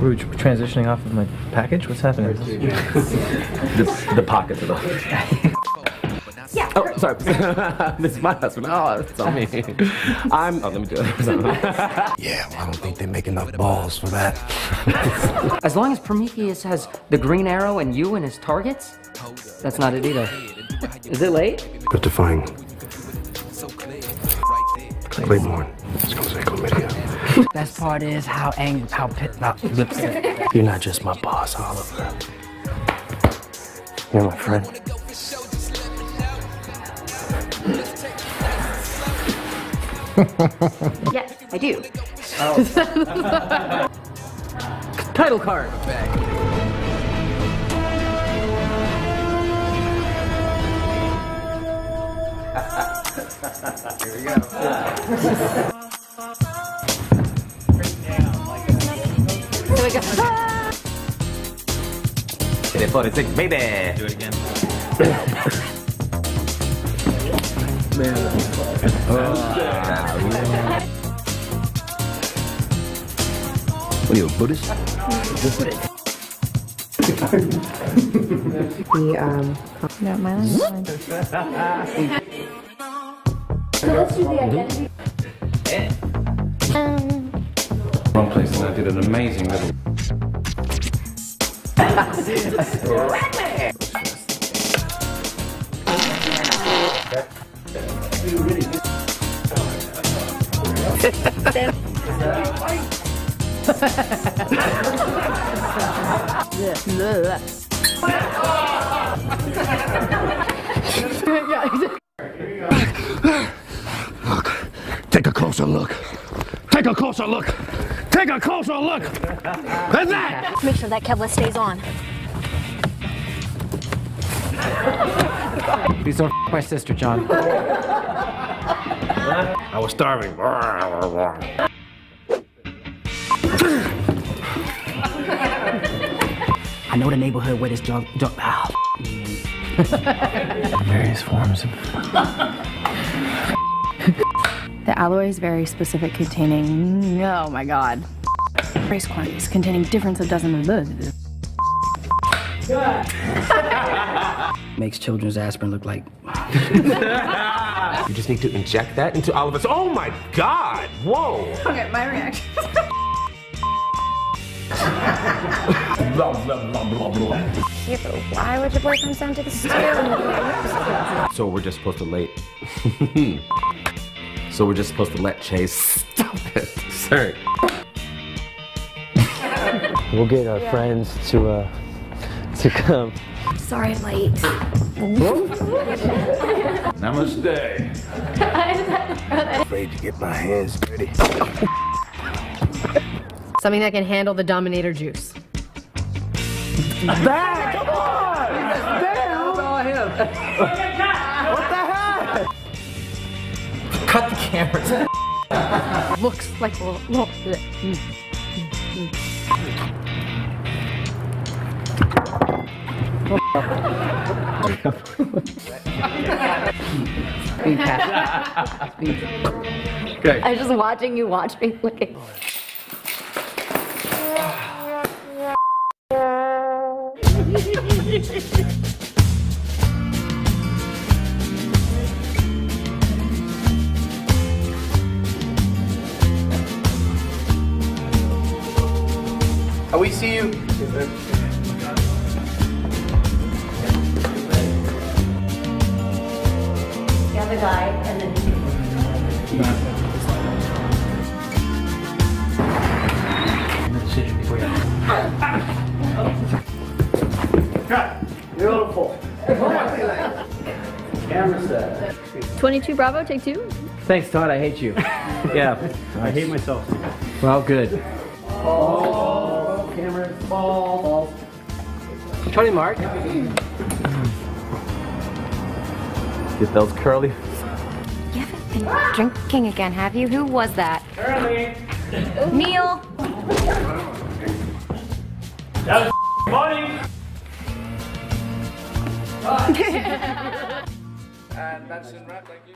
Were we tr- transitioning off of my package? What's happening? the, the pockets of the. Yeah. Oh, sorry. this is my husband. Oh, it's on me. I'm. Oh, let me do it. Yeah, well, I don't think they make enough balls for that. As long as Prometheus has the green arrow and you and his targets, that's not it either. Is it late? Good to find. Claiborne. Best part is how angry, how pit, not lipstick. You're not just my boss, Oliver. You're my friend. Yes, I do. Oh. Title card. So we go. Hit it 46, baby. Do it again. What are you, a Buddhist? The, um, no, my line's. So let's do the identity. Um, Wrong place, and I did an amazing little. Take a closer look. Take a closer look. Take a closer look. At that! make sure that Kevlar stays on. Please don't f- my sister, John. I was starving. I know the neighborhood where this dog, junk, ah, Various forms of. The alloy is very specific, containing, oh my god, trace quantities containing difference of dozens of makes children's aspirin look like. You just need to inject that into all of us. Oh my God! Whoa! Okay, my reaction. Yeah, but why would your boy come down to the studio? So we're just supposed to late. so we're just supposed to let Chase stop it. Sorry. We'll get our friends to uh to come. Sorry I'm late. Namaste. Afraid to get my hands dirty. Something that can handle the Dominator juice. Cut the cameras. Looks like. Look. Speed pass. Speed. I was just watching you watch me looking. Oh, we see you. The other guy and then Beautiful. Camera set. 22 Bravo, take two. Thanks, Todd. I hate you. Yeah. I hate myself. Well, good. Oh, camera fall. Tony Mark. Get those curly. You haven't been drinking again, have you? Who was that? Curly. Neil. And that's in wrap, thank you.